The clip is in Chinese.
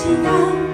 喜羊。